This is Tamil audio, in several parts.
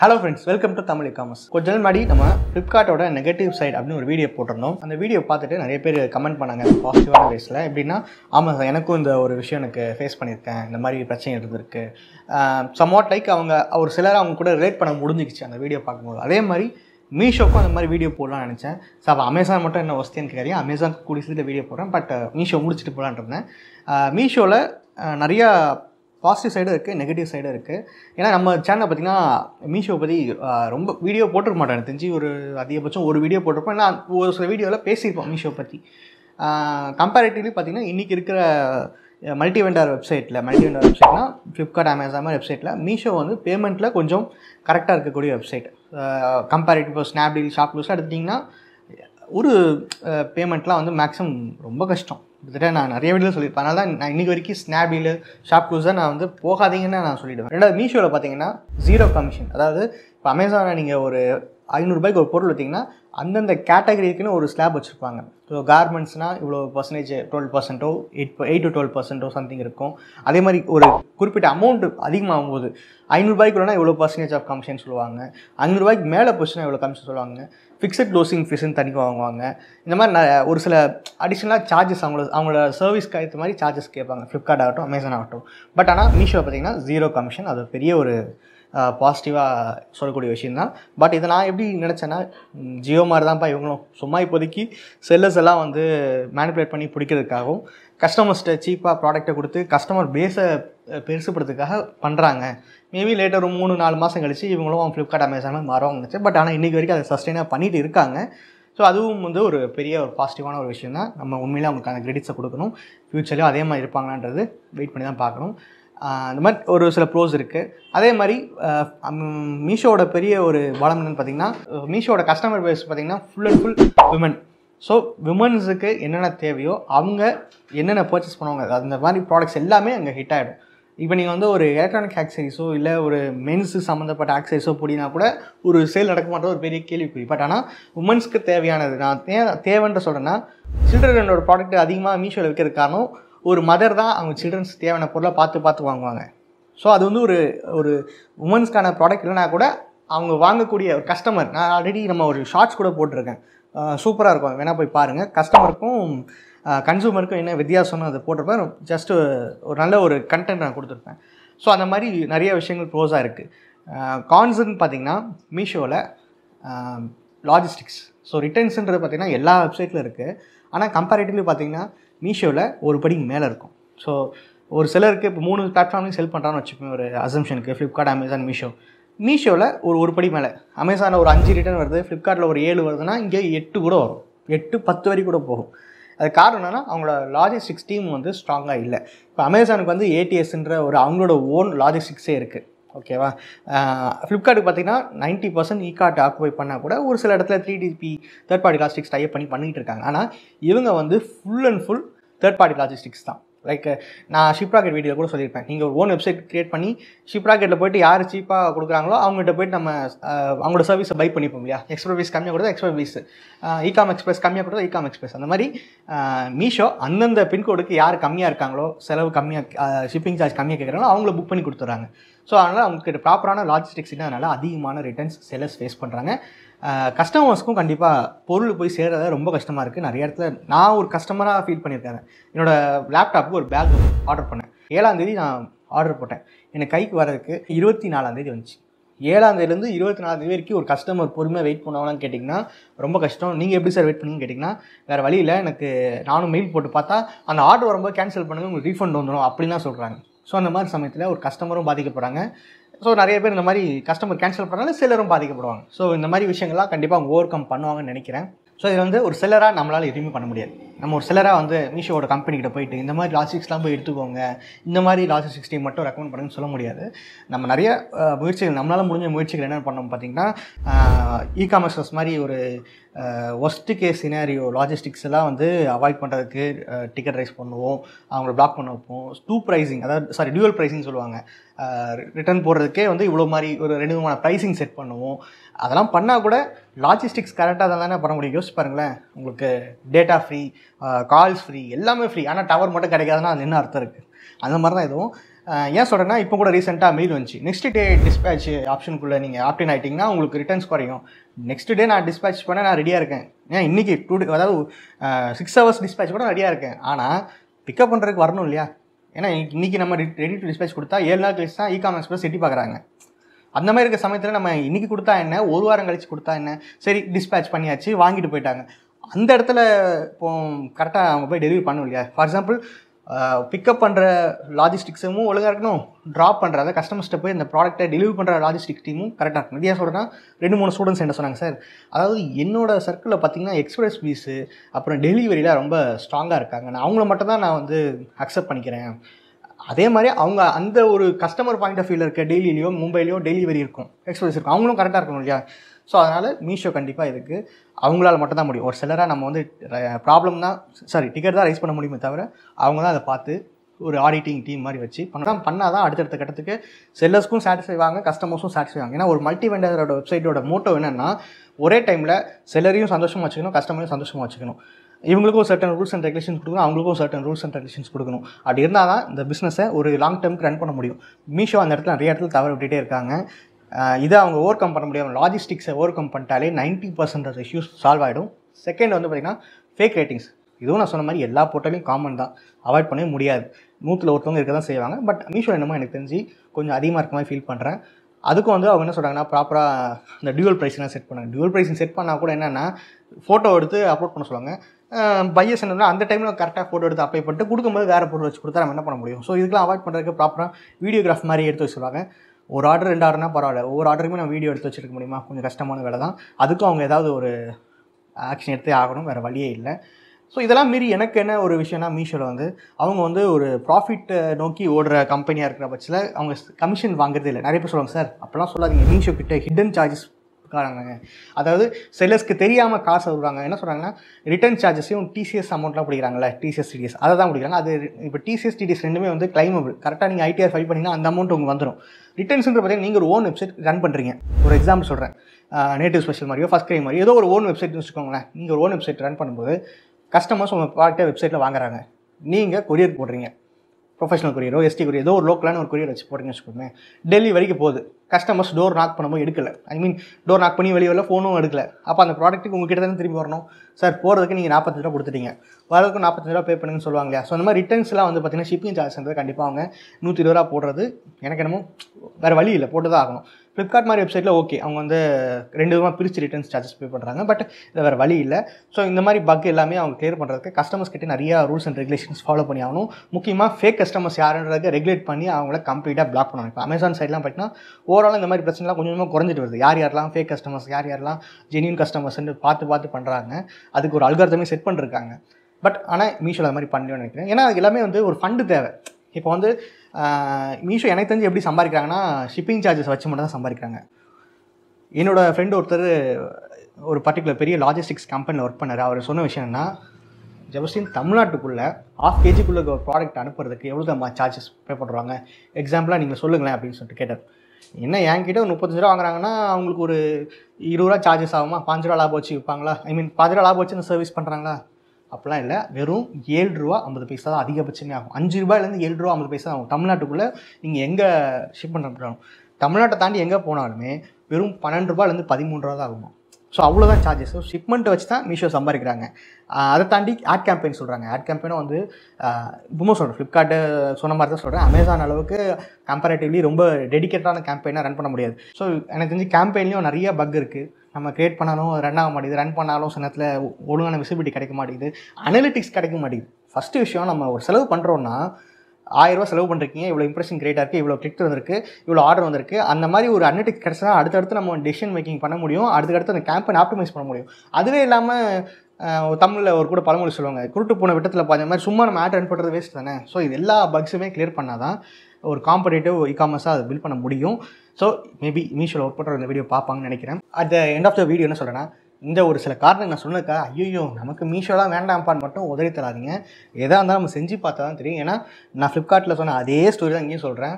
Hello friends welcome to Tamil commerce கொஞ்ச நாள் முன்னாடி நம்ம ஃப்ளிப்கார்ட்டோட நெகட்டிவ் சைட் அப்படின்னு ஒரு வீடியோ போட்டிருந்தோம். அந்த வீடியோ பார்த்துட்டு நிறைய பேர் கமெண்ட் பண்ணாங்க பாசிட்டிவான வேஸில் எப்படின்னா ஆமாம் சார் எனக்கும் இந்த ஒரு விஷயம் எனக்கு ஃபேஸ் பண்ணியிருக்கேன். இந்த மாதிரி பிரச்சனை இருந்திருக்கு. சம்வாட் லைக் அவங்க ஒரு சிலர் அவங்க கூட ரிலேட் பண்ண முடிஞ்சிக்கிச்சு அந்த வீடியோ பார்க்கும்போது. அதே மாதிரி மீஷோக்கும் அந்த மாதிரி வீடியோ போடலாம்னு நினச்சேன். ஸோ அப்போ அமேசான் மட்டும் என்ன வசதின்னு கேட்குறீங்க அமேசான் கூடிய சீக்கிரம் வீடியோ போடுறேன். பட் மீஷோ முடிச்சுட்டு போகலான்னு இருந்தேன். மீஷோவில் நிறையா பாசிட்டிவ் சைடும் இருக்குது நெகட்டிவ் சைடும் இருக்குது ஏன்னா நம்ம சேனலை பார்த்திங்கன்னா மீஷோ பற்றி ரொம்ப வீடியோ போட்டிருக்க மாட்டேன் எனக்கு தெரிஞ்சு ஒரு அதிகபட்சம் ஒரு வீடியோ போட்டிருப்போம். ஏன்னா ஒரு சில வீடியோவில் பேசியிருப்போம் மீஷோ பற்றி கம்பேரிட்டிவ்லி பார்த்திங்கன்னா இன்றைக்கி இருக்கிற மல்டி வெண்டர் வெப்சைட்டில் மல்டி வெண்டர் வெப்சைட்னா ஃப்ளிப்கார்ட் அமேசான் மாதிரி வெப்சைட்டில் மீஷோ வந்து பேமெண்ட்டில் கொஞ்சம் கரெக்டாக இருக்கக்கூடிய வெப்சைட் கம்பேரிட்டிவ் இப்போ ஸ்னாப்டீல் ஷாப்லூஸ்லாம் எடுத்திங்கன்னா ஒரு பேமெண்ட்லாம் வந்து மேக்ஸிமம் ரொம்ப கஷ்டம். கிட்டத்தட்ட நான் நிறைய வீடியோ சொல்லியிருப்பேன். அதனால தான் நான் இன்றைக்கி வரைக்கும் ஸ்னாப்டீல் ஷாப் க்ளூஸை நான் வந்து போகாதீங்கன்னு நான் சொல்லிவிடுவேன் ரெண்டாவது மீஷோவில் பார்த்தீங்கன்னா ஜீரோ கமிஷன் அதாவது இப்போ அமேசானில் நீங்கள் ஒரு ஐநூறுரூபாய்க்கு ஒரு பொருள் வைத்தீங்கன்னா அந்தந்த கேட்டகரிக்குன்னு ஒரு ஸ்லாப் வச்சுருப்பாங்க. ஸோ கார்மெண்ட்ஸ்னால் இவ்வளோ பர்சன்டேஜ் டுவெல் பர்சன்ட்டோ எயிட் எயிட் டு டுவெல் பர்சன்ட்டோ சம்திங் இருக்கும். அதே மாதிரி ஒரு குறிப்பிட்ட அமௌண்ட் அதிகமாகும் போது ஐநூறுரூபாய்க்குள்ளனா இவ்வளோ பர்சன்டேஜ் ஆஃப் கமிஷன் சொல்லுவாங்க. ஐநூறுரூபாய்க்கு மேலே போச்சுன்னா இவ்வளோ கமிஷன் சொல்லுவாங்க. ஃபிக்ஸட் க்ளோசிங் ஃபீஸ்ன்னு தனிக்கு வாங்குவாங்க. இந்த மாதிரி ந- ஒரு சில அடிஷ்னலாக சார்ஜஸ் அவங்களோட அவங்களோட சர்வீஸ்க்கு ஏற்ற மாதிரி சார்ஜஸ் கேட்பாங்க. ஃப்ளிப்கார்ட் ஆகட்டும் அமேசான் ஆகட்டும். பட் ஆனால் மீஷோ பார்த்தீங்கன்னா ஜீரோ கமிஷன் அது பெரிய ஒரு பாசிட்டிவாக சொல்லக்கூடிய விஷயந்தான் பட் இதை நான் எப்படி நினச்சேன்னா ஜியோ மாதிரி தான்ப்பா இவங்களும். சும்மா இப்போதைக்கு செல்லர்ஸ் எல்லாம் வந்து மேனிப்புலேட் பண்ணி பிடிக்கிறதுக்காகவும் கஸ்டமர்ஸ்கிட்ட சீப்பாக ப்ராடக்ட்டை கொடுத்து கஸ்டமர் பேஸை பெருசுப்படுறதுக்காக பண்ணுறாங்க மேபி லேட்டர் ஒரு மூணு நாலு மாதம் கழித்து இவங்களும் ஃப்ளிப்கார்ட் அமேசான் மாதிரி மாறுவாங்க பட் ஆனால் இன்றைக்கி வரைக்கும் அதை சஸ்டெயினாக பண்ணிகிட்டு இருக்காங்க. ஸோ அதுவும் வந்து ஒரு பெரிய ஒரு பாசிட்டிவான ஒரு விஷயம் தான் நம்ம உண்மையிலே அவங்களுக்கான கிரெடிட்ஸை கொடுக்கணும். ஃப்யூச்சர்லேயும் அதே மாதிரி இருப்பாங்களான்றது வெயிட் பண்ணி தான் பார்க்கணும். அந்த மாதிரி ஒரு சில ப்ரோஸ் இருக்குது அதே மாதிரி மீஷோவோட பெரிய ஒரு பலம் என்னன்னு பார்த்தீங்கன்னா மீஷோட கஸ்டமர் பேஸ் பார்த்தீங்கன்னா full and full women so விமன்ஸுக்கு என்னென்ன தேவையோ அவங்க என்னென்ன பர்ச்சேஸ் பண்ணுவாங்க அந்த மாதிரி ப்ராடக்ட்ஸ் எல்லாமே அங்கே ஹிட் ஆகிடும் இப்போ நீங்கள் வந்து ஒரு எலக்ட்ரானிக் ஆக்சரிஸோ இல்லை ஒரு மென்ஸு சம்மந்தப்பட்ட ஆக்சரிஸோ போடினா கூட ஒரு சேல் நடக்க மாட்டோம் ஒரு பெரிய கேள்விக்குறி. பட் ஆனால் உமன்ஸ்க்கு தேவையானது நான் தே தேவைன்ற சொல்கிறேன்னா சில்ட்ரனோட ப்ராடக்ட் அதிகமாக மீஷோவில் விற்கிறது காரணம் ஒரு மதர் தான் அவங்க சில்ட்ரன்ஸ் தேவையான பொருளை பார்த்து பார்த்து வாங்குவாங்க. ஸோ அது வந்து ஒரு ஒரு உமன்ஸ்க்கான ப்ராடக்ட் இல்லைனா கூட அவங்க வாங்கக்கூடிய ஒரு கஸ்டமர் நான் ஆல்ரெடி நம்ம ஒரு ஷார்ட்ஸ் கூட போட்டிருக்கேன். சூப்பராக இருக்கும். வேணால் போய் பாருங்கள் கஸ்டமருக்கும் கன்சூமருக்கும் என்ன வித்தியாசம்னு அதை போட்டிருப்பேன். ஜஸ்ட்டு ஒரு நல்ல ஒரு கண்டென்ட் நான் கொடுத்துருப்பேன். ஸோ அந்த மாதிரி நிறைய விஷயங்கள் ப்ரோஸாக இருக்குது கான்ஸ்ன்னு பார்த்தீங்கன்னா மீஷோவில் லாஜிஸ்டிக்ஸ் ஸோ ரிட்டர்ன்ஸுன்றது பார்த்திங்கன்னா எல்லா வெப்சைட்டில் இருக்குது ஆனால் கம்பேரிட்டிவ்லி பார்த்தீங்கன்னா மீஷோவில் ஒரு படி மேலே இருக்கும். ஸோ ஒரு சிலருக்கு இப்போ மூணு பிளாட்ஃபார்ம்லையும் செல் பண்ணுறான்னு வச்சுப்போம் ஒரு அசம்ஷனுக்கு ஃப்ளிப்கார்ட் அமேசான் மீஷோ மீஷோவில் ஒரு ஒரு படி மேலே. அமேசானில் ஒரு அஞ்சு ரிட்டர்ன் வருது ஃப்ளிப்கார்ட்டில் ஒரு ஏழு வருதுன்னா இங்கே எட்டு கூட வரும். எட்டு பத்து வரை கூட போகும். அது காரணம் என்னென்னா அவங்களோட லாஜிஸ்டிக்ஸ் டீம் வந்து ஸ்ட்ராங்காக இல்லை. இப்போ அமேசானுக்கு வந்து ஏடிஎஸ்ன்ற ஒரு அவங்களோட ஓன் லாஜிஸ்டிக்ஸே இருக்குது ஓகேவா? ஃப்ளிப்கார்ட்டுக்கு பார்த்தீங்கன்னா நைன்ட்டி பர்சன்ட் இ ஆக்குபை பண்ணால் கூட ஒரு சில இடத்துல three DP third party logistics type பண்ணி பண்ணிகிட்டு இருக்காங்க. ஆனால் இவங்க வந்து full and full third party logistics தான். லைக் நான் ஷிப் ராக்கெட் வீடியோ கூட சொல்லியிருப்பேன். நீங்கள் ஒரு ஓன் வெப்சைட் கிரியேட் பண்ணி ஷிப் ராக்கெட்டில் போயிட்டு யார் சீப்பாக கொடுக்குறாங்களோ அவங்ககிட்ட போயிட்டு நம்ம அவங்களோட சர்வீஸை பை பண்ணிப்போம் இல்லையா? எக்ஸ்ப்ரோ ஃபீஸ் கம்மியாக கொடுத்தா எக்ஸ்ப்ரோ ஃபீஸ் இகாம் எக்ஸ்பிரஸ் கம்மியாக கொடுத்தா இகாம் எக்ஸ்பிரஸ் அந்த மாதிரி மீஷோ அந்தந்த பின்கோடுக்கு யார் கம்மியாக இருக்காங்களோ செலவு கம்மியாக ஷிப்பிங் சார்ஜ் கம்மியாக கேட்குறாங்களோ அவங்கள புக் பண்ணி கொடுத்துட்றாங்க. ஸோ அதனால் அவங்ககிட்ட ப்ராப்பரான லாஜிஸ்டிக்ஸ் இல்லாதனால அதிகமான ரிட்டர்ன்ஸ் செல்லர்ஸ் ஃபேஸ் பண்ணுறாங்க கஸ்டமர்ஸ்க்கும் கண்டிப்பாக பொருள் போய் சேர்றத ரொம்ப கஷ்டமாக இருக்குது நிறைய இடத்துல நான் ஒரு கஸ்டமராக ஃபீல் பண்ணியிருக்கேன். என்னோடய லேப்டாப்புக்கு ஒரு பேக் ஆர்டர் பண்ணேன். ஏழாந்தேதி நான் ஆர்டர் போட்டேன். எனக்கு கைக்கு வரதுக்கு இருபத்தி நாலாந்தேதி வந்துச்சு. ஏழாந்தேதிலேருந்து இருபத்தி நாலாந்தேதி வரைக்கும் ஒரு கஸ்டமர் பொறுமையாக வெயிட் பண்ணுவாங்களான்னு கேட்டிங்கன்னா ரொம்ப கஷ்டம். நீங்கள் எப்படி சார் வெயிட் பண்ணுங்கன்னு கேட்டிங்கன்னா வேறு வழியில் எனக்கு நானும் மெயில் போட்டு பார்த்தா அந்த ஆர்டர் வரும்போது கேன்சல் பண்ணுங்கள் உங்களுக்கு ரீஃபண்ட் வந்துடும் அப்படின்னு சொல்கிறாங்க ஸோ அந்த மாதிரி சமயத்தில் ஒரு கஸ்டமரும் பாதிக்கப்படுறாங்க. ஸோ நிறைய பேர் இந்த மாதிரி கஸ்டமர் கேன்சல் பண்ணாலும் சிலரும் பாதிக்கப்படுவாங்க. ஸோ இந்த மாதிரி விஷயங்கள்லாம் கண்டிப்பாக அவங்க ஓவர் கம் பண்ணுவாங்கன்னு நினைக்கிறேன். ஸோ இது வந்து ஒரு சிலராக நம்மளால் எதுவுமே பண்ண முடியாது. நம்ம ஒரு சிலராக வந்து மீஷோவோட கம்பெனிக்கிட்ட போயிட்டு இந்த மாதிரி லாஜிஸ்டிக்ஸ்லாம் போய் எடுத்துக்கோங்க. இந்த மாதிரி லாஜிஸ்டிக்ஸ் டீம் மட்டும் ரெக்கமெண்ட் பண்ணுங்கன்னு சொல்ல முடியாது. நம்ம நிறைய முயற்சிகள் நம்மளால் முடிஞ்ச முயற்சிகள் என்ன பண்ணோம் பார்த்தீங்கன்னா இ காமர்ஸஸ் மாதிரி ஒரு ஒஸ்ட் கேஸ் சினாரியோ லாஜிஸ்டிக்ஸ் எல்லாம் வந்து அவாய்ட் பண்ணுறதுக்கு டிக்கெட் ரைஸ் பண்ணுவோம். அவங்கள பிளாக் பண்ண வைப்போம். டூ ப்ரைஸிங் அதாவது சாரி டியூவல் ப்ரைஸிங் சொல்லுவாங்க. ரிட்டர்ன் போடுறதுக்கே வந்து இவ்வளோ மாதிரி ஒரு ரெண்டு விதமான ப்ரைஸிங் செட் பண்ணுவோம். அதெல்லாம் பண்ணால் கூட லாஜிஸ்டிக்ஸ் கரெக்டாக தான் தானே பண்ண முடியும். யோசிச்சு பாருங்களேன். உங்களுக்கு டேட்டா ஃப்ரீ கால்ஸ் ஃப்ரீ எல்லாமே ஃப்ரீ ஆனால் டவர் மட்டும் கிடைக்காதுன்னா அது என்ன அர்த்தம் இருக்குது அந்த மாதிரி தான் எதுவும் ஏன் சொல்கிறேன்னா இப்போ கூட ரீசெண்டாக மெயில் வந்துச்சு. நெக்ஸ்ட் டே டிஸ்பேச் ஆப்ஷனுக்குள்ளே நீங்கள் ஆப்டின் ஆகிட்டிங்கன்னா உங்களுக்கு ரிட்டர்ன்ஸ் குறையும். நெக்ஸ்ட் டே நான் டிஸ்பேச் பண்ண நான் ரெடியாக இருக்கேன். ஏன் இன்றைக்கி டூ டே அதாவது சிக்ஸ் ஹவர்ஸ் டிஸ்பேச் கூட ரெடியாக இருக்கேன். ஆனால் பிக்கப் பண்ணுறதுக்கு வரணும் இல்லையா? ஏன்னா இன்றைக்கி நம்ம ரெடி டு டிஸ்பேச் கொடுத்தா ஏழு நாள் கழிச்சு தான் இ காமர்ஸ் ப்ளஸ் எட்டி பார்க்குறாங்க அந்த மாதிரி இருக்க சமயத்தில் நம்ம இன்றைக்கி கொடுத்தா என்ன? ஒரு வாரம் கழிச்சு கொடுத்தா என்ன? சரி டிஸ்பேச் பண்ணியாச்சு வாங்கிட்டு போயிட்டாங்க. அந்த இடத்துல இப்போ கரெக்டாக அவங்க போய் டெலிவரி பண்ணணும் இல்லையா? ஃபார் எக்ஸாம்பிள் பிக்கப் பண்ணுற லாஜிஸ்டிக்ஸும் ஒழுங்காக இருக்கணும். ட்ராப் பண்ணுற அதாவது கஸ்டமர்ஸ்ட்டை போய் இந்த ப்ராடக்ட்டை டெலிவரி பண்ணுற லாஜிஸ்டிக் டீமும் கரெக்டாக இருக்கணும். இது ஏன் சொல்கிறேன்னா ரெண்டு மூணு ஸ்டூடெண்ட்ஸ் என்ன சொன்னாங்க சார் அதாவது என்னோடய சர்க்கிளில் பார்த்தீங்கன்னா எக்ஸ்பிரஸ் ஃபீஸு அப்புறம் டெலிவரியில் ரொம்ப ஸ்ட்ராங்காக இருக்காங்க. நான் அவங்கள மட்டும் தான் நான் வந்து அக்செப்ட் பண்ணிக்கிறேன். அதே மாதிரி அவங்க அந்த ஒரு கஸ்டமர் பாயிண்ட் ஆஃப் வியூவில் இருக்க டெய்லியிலையோ மும்பையிலையோ டெலிவரி இருக்கும். எக்ஸ்பிரஸ் இருக்கும். அவங்களும் கரெக்டாக இருக்கணும் இல்லையா? ஸோ அதனால் மீஷோ கண்டிப்பாக இதுக்கு அவங்களால மட்டும் தான் முடியும். ஒரு சிலராக நம்ம வந்து ப்ராப்ளம் தான் சாரி டிக்கெட் தான் ரைஸ் பண்ண முடியுமே தவிர அவங்க தான் அதை பார்த்து ஒரு ஆடிட்டிங் டீம் மாதிரி வச்சு பண்ணலாம் பண்ணால் தான் அடுத்தடுத்த கட்டத்துக்கு செல்லர்ஸ்க்கும் சாட்டிஸ்ஃபை வாங்க கஸ்டமர்ஸும் சாட்டிஸ்ஃபை வாங்க. ஏன்னா ஒரு மல்டி வெண்டரோட வெப்சைட்டோட மோட்டோ என்னென்னா ஒரே டைமில் செல்லரையும் சந்தோஷமாக வச்சுக்கணும் கஸ்டமரையும் சந்தோஷமாக வச்சுக்கணும். இவங்களுக்கும் சர்டன் ரூல்ஸ் அண்ட் ரெகுலேஷன்ஸ் கொடுக்கணும் அவங்களுக்கும் சர்டன் ரூல்ஸ் அண்ட் ரெகுலேஷன்ஸ் கொடுக்கணும். அப்படி இருந்தால் தான் இந்த பிஸ்னஸை ஒரு லாங் டேர்முக்கு ரன் பண்ண முடியும். மீஷோ அந்த இடத்துல நிறைய இடத்துல தவறு விட்டுட்டே இருக்காங்க. இதை அவங்க ஓவர் கம் பண்ண முடியாமல் லாஜிஸ்டிக்ஸை ஓவர் கம் பண்ணிட்டாலே நைன்ட்டி பர்சன்ட் இஷ்யூஸ் சால்வ் ஆகிடும் செகண்ட் வந்து பார்த்திங்கன்னா ஃபேக் ரேட்டிங்ஸ் இதுவும் நான் சொன்ன மாதிரி எல்லா போர்ட்டலையும் காமன் தான். அவாய்ட் பண்ணவே முடியாது. நூற்றில் ஒருத்தவங்க இருக்க தான் செய்வாங்க. பட் மீஷோ என்னமோ எனக்கு தெரிஞ்சு கொஞ்சம் அதிகமாக இருக்க மாதிரி ஃபீல் பண்ணுறேன் அதுக்கும் வந்து அவங்க என்ன சொல்கிறாங்கன்னா ப்ராப்பராக இந்த டியூவல் ப்ரைஸ்லாம் செட் பண்ணாங்க டியூவல் ப்ரைஸிங் செட் பண்ணால் கூட என்னென்னா ஃபோட்டோ எடுத்து அப்லோட் பண்ண சொல்லுவாங்க. பையஸ் என்ன அந்த டைமில் கரெக்டாக ஃபோட்டோ எடுத்து அப்ளை பண்ணிட்டு கொடுக்கும்போது வேறு பொருள் வச்சு கொடுத்தா நம்ம என்ன பண்ண முடியும்? ஸோ இதுக்கெல்லாம் அவாய்ட் பண்ணுறதுக்கு ப்ராப்பராக வீடியோகிராஃப் மாதிரி எடுத்து வச்சுருவாங்க. ஒரு ஆர்டர் ரெண்டு ஆர்டர்னா பரவாயில்ல. ஒவ்வொரு ஆர்டருக்குமே நம்ம வீடியோ எடுத்து வச்சுருக்க முடியுமா? கொஞ்சம் கஷ்டமான வேலை தான். அதுக்கும் அவங்க ஏதாவது ஒரு ஆக்ஷன் எடுத்தே ஆகணும். வேறு வழியே இல்லை. ஸோ இதெல்லாம் மீறி எனக்கு என்ன ஒரு விஷயம்னா மீஷோவில் வந்து அவங்க வந்து ஒரு ப்ராஃபிட்டை நோக்கி ஓடுற கம்பெனியாக இருக்கிற பட்சத்தில் அவங்க கமிஷன் வாங்குறதே இல்லை. நிறைய பேர் சொல்லுவாங்க சார் அப்போல்லாம் சொல்லாதீங்க. மீஷோ கிட்ட ஹிடன் சார்ஜஸ் காராங்க அதாவது செல்லர்ஸ்க்கு தெரியாமல் காசு விடுறாங்க என்ன சொல்கிறாங்கன்னா ரிட்டர்ன் சார்ஜஸையும் டிசிஎஸ் அமௌண்ட்லாம் பிடிக்கிறாங்களே டிசிஎஸ் டிடிஎஸ் அதை தான் பிடிக்கிறாங்க. அது இப்போ டிசிஎஸ் டிடிஎஸ் ரெண்டுமே வந்து கிளைமபிள் கரெக்டாக நீங்கள் ஐடிஆர் ஃபைல் பண்ணிங்கன்னா அந்த அமௌண்ட் உங்களுக்கு வந்துடும் ரிட்டர்ன்ஸ்ன்ற பார்த்தீங்கன்னா நீங்கள் ஒரு ஓன் வெப்சைட் ரன் பண்ணுறீங்க ஒரு எக்ஸாம்பிள் சொல்கிறேன் நேட்டிவ் ஸ்பெஷல் மாதிரியோ ஃபஸ்ட் கிரைம் மாதிரியோ ஏதோ ஒரு ஓன் வெப்சைட்னு வச்சுக்கோங்களேன். நீங்கள் ஒரு ஓன் வெப்சைட் ரன் பண்ணும்போது கஸ்டமர்ஸ் உங்கள் ப்ராடக்ட்டை வெப்சைட்டில் வாங்குறாங்க. நீங்கள் கொரியர் போடுறீங்க. ப்ரொஃபஷனல் கொரியரோ எஸ்டி கொரியர் ஏதோ ஒரு லோக்கலான ஒரு கொரியர் வச்சு போடுறீங்கன்னு வச்சுக்கோங்க டெல்லி வரைக்கும் போகுது. கஸ்டமர்ஸ் டோர் நாக் பண்ணும்போது எடுக்கல. ஐ மீன் டோர் நாக் பண்ணி வெளியே வரல ஃபோனும் எடுக்கல. அப்போ அந்த ப்ராடக்ட்டுக்கு உங்ககிட்ட தானே திரும்பி வரணும்? சார் போகிறதுக்கு நீங்கள் நாற்பத்தஞ்சு ரூபா கொடுத்துட்டீங்க. வரதுக்கு நாற்பத்தஞ்சு ரூபா பே பண்ணுங்கன்னு சொல்லுவாங்க இல்லையா ஸோ அந்த மாதிரி ரிட்டர்ன்ஸ்லாம் வந்து பார்த்தீங்கன்னா ஷிப்பிங் சார்ஜ்ன்றது கண்டிப்பாக அவங்க நூற்றி இருபது ரூபா போடுறது. எனக்கு என்னமோ வேறு வழி இல்லை போட்டு தான் ஆகணும். ஃப்ளிப்கார்ட் மாதிரி வெப்சைட்டில் ஓகே அவங்க வந்து ரெண்டு விதமாக பிரித்து ரிட்டர்ன்ஸ் சார்ஜஸ் பே பண்ணுறாங்க பட் இது வேறு வழி இல்லை. ஸோ இந்த மாதிரி பக் எல்லாமே அவங்க கிளியர் பண்ணுறதுக்கு கஸ்டமர்ஸ் கிட்டே நிறையா ரூல்ஸ் அண்ட் ரெகுலேஷன்ஸ் ஃபாலோ பண்ணி ஆகணும். முக்கியமாக ஃபேக் கஸ்டமர்ஸ் யாருன்றதை ரெகுலேட் பண்ணி அவங்கள கம்ப்ளீட்டாக பிளாக் பண்ணணும். இப்போ அமேசான் சைட்லாம் பார்த்தீங்கன்னா ஓவரால் இந்த மாதிரி பிரச்சனைலாம் கொஞ்சம் கொஞ்சமாக குறைஞ்சிட்டு வருது. யார் யாரெல்லாம் ஃபேக் கஸ்டமர்ஸ் யார் யாரெல்லாம் ஜென்யூன் கஸ்டமர்ஸ்ன்னு பார்த்து பார்த்து பண்ணுறாங்க அதுக்கு ஒரு அல்காரதமே செட் பண்ணிருக்காங்க. பட் ஆனால் மீஷோவில் அது மாதிரி பண்ணலன்னு நினைக்கிறேன். ஏன்னா அது எல்லாமே வந்து ஒரு ஃபண்டு தேவை. இப்போ வந்து மீஷோ எனக்கு தெரிஞ்சு எப்படி சம்பாதிக்கிறாங்கன்னா ஷிப்பிங் சார்ஜஸ் வச்சு மட்டும் தான் சம்பாதிக்கிறாங்க. என்னோடய ஃப்ரெண்டு ஒருத்தர் ஒரு பர்டிகுலர் பெரிய லாஜிஸ்டிக்ஸ் கம்பெனியில் ஒர்க் பண்ணார். அவர் சொன்ன விஷயம் என்ன ஜெபஸ்டின் தமிழ்நாட்டுக்குள்ளே ஆஃப் கேஜிக்குள்ளே ஒரு ப்ராடக்ட் அனுப்புறதுக்கு எவ்வளோ தான் சார்ஜஸ் பே பண்ணுறாங்க எக்ஸாம்பிளாக நீங்கள் சொல்லுங்களேன் அப்படின்னு சொல்லிட்டு கேட்டார். என்ன என்கிட்ட ஒரு முப்பத்தஞ்சு ரூபா வாங்குறாங்கன்னா அவங்களுக்கு ஒரு இருபது ரூபா சார்ஜஸ் ஆகுமா? பாஞ்சு ரூபா லாபம் வச்சு விற்பாங்களா ஐ மீன் பாஞ்சு ரூபா லாபம் வச்சு இந்த சர்வீஸ் பண்ணுறாங்களா அப்படிலாம் இல்லை. வெறும் ஏழு ரூபா ஐம்பது பைசா தான் அதிகபட்சமே ஆகும். அஞ்சு ரூபாயிலேருந்து ஏழு ரூபா ஐம்பது பைசா ஆகும். தமிழ்நாட்டுக்குள்ளே நீங்கள் எங்கே ஷிப் பண்ணுறாங்க தமிழ்நாட்டை தாண்டி எங்கே போனாலுமே வெறும் பன்னெண்டு ரூபாயிலேருந்து பதிமூணு ரூபா தான் ஆகும். ஸோ அவ்வளோதான் சார்ஜஸ் ஸோ ஷிப்மெண்ட்டை வச்சு தான் மீஷோ சம்பாதிக்கிறாங்க அதை தாண்டி ஆட் கேம்பெயின் சொல்கிறாங்க ஆட் கேம்பெயினும் வந்து இப்பவும் சொல்கிறேன் ஃப்ளிப்கார்ட்டு சொன்ன மாதிரி தான் சொல்கிறேன் அமேசான் அளவுக்கு கம்பேரேட்டிவ்லி ரொம்ப டெடிக்கேட்டான கேம்பெயினாக ரன் பண்ண முடியாது. ஸோ எனக்கு தெரிஞ்சு கேம்பெயின்லேயும் நிறைய பக் இருக்குது நம்ம கிரியேட் பண்ணாலும் ரன் ஆக மாட்டேங்குது. ரன் பண்ணாலும் சில நேரத்தில் ஒழுங்கான விசிபிலிட்டி கிடைக்க மாட்டேங்குது. அனலிட்டிக்ஸ் கிடைக்க மாட்டேங்குது. ஃபஸ்ட்டு விஷயம் நம்ம ஒரு செலவு பண்ணுறோன்னா ஆயிரம் செலவு பண்ணிருக்கீங்க இவ்வளோ இம்ப்ரெஷன் கிரியேட்டாக இருக்குது இவ்வளோ கிளிக் வந்திருக்கு இவ்வளோ ஆர்டர் வந்திருக்கு. அந்த மாதிரி ஒரு அனலிட்டிக்ஸ் கிடச்சா அடுத்தடுத்து நம்ம டிசிஷன் மேக்கிங் பண்ண முடியும். அடுத்தடுத்து அந்த கேம்பெயின் ஆப்டிமைஸ் பண்ண முடியும். அதுவே இல்லாமல் தமிழில் ஒரு கூட பழமொழி சொல்லுவாங்க குருட்டு போன விட்டத்தில் பார்த்த மாதிரி சும்மா நம்ம ஆட் ரன் பண்ணுறது வேஸ்ட் தானே? ஸோ இது எல்லா பக்ஸுமே கிளியர் பண்ணால் தான் ஒரு காம்படேட்டிவ் இகாமர்ஸாக அதை பில்ட் பண்ண முடியும். ஸோ மேபி மீஷோவில் ஒர்க் பண்ணுற இந்த வீடியோ பார்ப்பாங்கன்னு நினைக்கிறேன். At the end of the video என்ன சொல்கிறேன்னா இந்த ஒரு சில காரணம் நான் சொன்னதுக்கா? ஐயோ நமக்கு மீஷோலாம் வேண்டாம்ப்பான்னு மட்டும் உதவி தராதீங்க எதாக இருந்தாலும் நம்ம செஞ்சு பார்த்தா தான் தெரியும். ஏன்னா நான் ஃப்ளிப்கார்ட்டில் சொன்ன அதே ஸ்டோரி தான் இங்கேயும் சொல்கிறேன்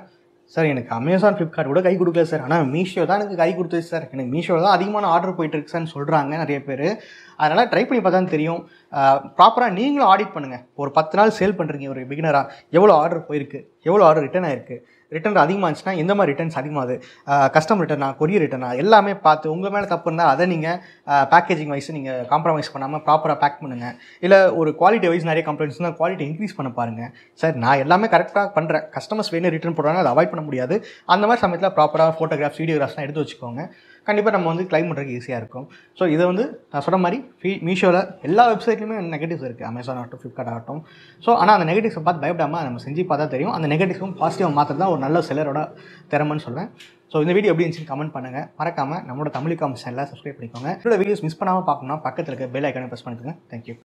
சார் எனக்கு அமேசான் ஃப்ளிப்கார்ட் கூட கை கொடுக்கல சார் ஆனால் மீஷோ தான் எனக்கு கை கொடுத்துச்சு சார் எனக்கு மீஷோவில் தான் அதிகமான ஆர்டர் போயிட்டு இருக்கு சார்னு சொல்கிறாங்க நிறைய பேர். அதனால் ட்ரை பண்ணி பார்த்தா தான் தெரியும் ப்ராப்பராக நீங்களும் ஆடிட் பண்ணுங்கள் ஒரு பத்து நாள் சேல் பண்ணுறீங்க ஒரு பிகினராக எவ்வளோ ஆர்டர் போயிருக்கு எவ்வளோ ஆர்டர் ரிட்டர்ன் ஆயிருக்கு. ரிட்டர்ன் அதிகமாக இருந்துச்சுன்னா எந்த மாதிரி ரிட்டர்ன்ஸ் அதிகமாகுது கஸ்டமர் ரிட்டர்னா கொரியர் ரிட்டர்னா எல்லாமே பார்த்து உங்கள் மேலே தப்பு இருந்தால் அதை நீங்கள் பேக்கேஜிங் வைஸ் நீங்கள் காம்ப்ரமைஸ் பண்ணாமல் ப்ராப்பராக பேக் பண்ணுங்கள் இல்லை ஒரு குவாலிட்டி வைஸ் நிறைய கம்ப்ளைண்ட்ஸ் இருந்தால் குவாலிட்டி இன்க்ரீஸ் பண்ண பாருங்கள் சார் நான் எல்லாமே கரெக்டாக பண்ணுறேன் கஸ்டமர்ஸ் வேணும் ரிட்டர்ன் போடுறாங்க அதை அவாய்ட் பண்ண முடியாது. அந்த மாதிரி சமயத்தில் ப்ராப்பராக ஃபோட்டோகிராஃப்ஸ் வீடியோகிராஃப்ஸ்லாம் எடுத்து வச்சுக்கோங்க. கண்டிப்பாக நம்ம வந்து கிளைம் பண்ணுறதுக்கு ஈஸியாக இருக்கும். ஸோ இதை வந்து நான் சொன்ன மாதிரி ஃபீ மீஷோவில் எல்லா வெப்சைட்லையுமே நெகட்டிவ்ஸ் இருக்குது அமேசான் ஆகட்டும் ஃப்ளிப்கார்ட் ஆகட்டும். ஸோ ஆனால் அந்த நெகட்டிவ்ஸை பார்த்து பயப்படாமல் நம்ம செஞ்சு பார்த்தா தெரியும். அந்த நெகட்டிவ்ஸும் பாசிட்டிவாக மாற்றுறது தான் ஒரு நல்ல செலரோட திறமைன்னு சொல்லுவேன் ஸோ இந்த வீடியோ எப்படி இருந்துச்சுன்னு கமெண்ட் பண்ணுங்கள் மறக்காமல் நம்மளோட தமிழ் காம் சேனலில் சப்ஸ்கிரைப் பண்ணிக்கோங்க. இதோட வீடியோஸ் மிஸ் பண்ணாமல் பார்க்கணும்னா பக்கத்தில் இருக்க பெல் ஐக்கானே ப்ரெஸ் பண்ணிக்கோங்க. தேங்க்யூ